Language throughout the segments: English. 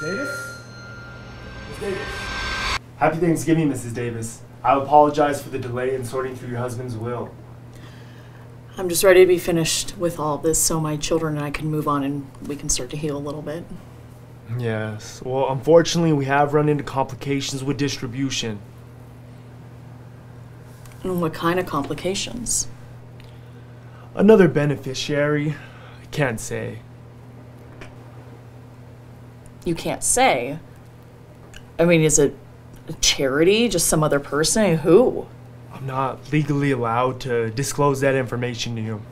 Davis? Miss Davis. Happy Thanksgiving, Mrs. Davis. I apologize for the delay in sorting through your husband's will. I'm just ready to be finished with all this so my children and I can move on and we can start to heal a little bit. Yes. Well, unfortunately, we have run into complications with distribution. And what kind of complications? Another beneficiary? I can't say. You can't say. I mean, is it a charity? Just some other person? Who? I'm not legally allowed to disclose that information to you.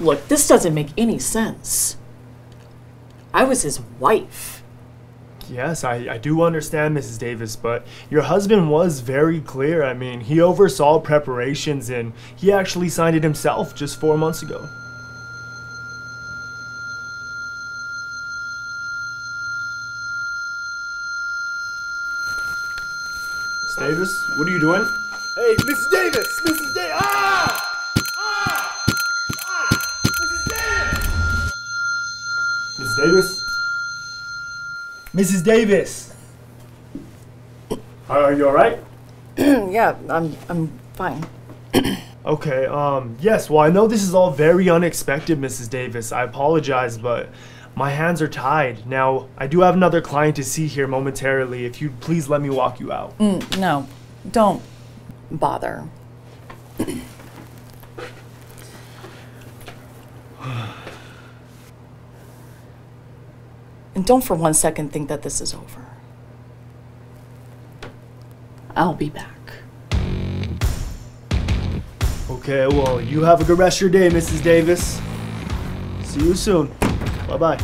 Look, this doesn't make any sense. I was his wife. Yes, I, I do understand, Mrs. Davis, but your husband was very clear. I mean, he oversaw preparations and he actually signed it himself just four months ago. Davis, what are you doing? Hey, Mrs. Davis! Mrs. Davis! Ah! Ah! Ah! Mrs. Davis! Mrs. Davis? Mrs. Davis! Are you alright? yeah, I'm I'm fine. Okay, um, yes, well, I know this is all very unexpected, Mrs. Davis. I apologize, but my hands are tied. Now, I do have another client to see here momentarily. If you'd please let me walk you out. No, don't bother. and don't for one second think that this is over. I'll be back. Okay, well, you have a good rest of your day, Mrs. Davis. See you soon. Bye bye.